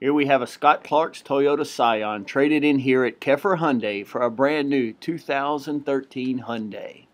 Here we have a Scott Clark's Toyota Scion traded in here at Keffer Hyundai for a brand new 2013 Hyundai.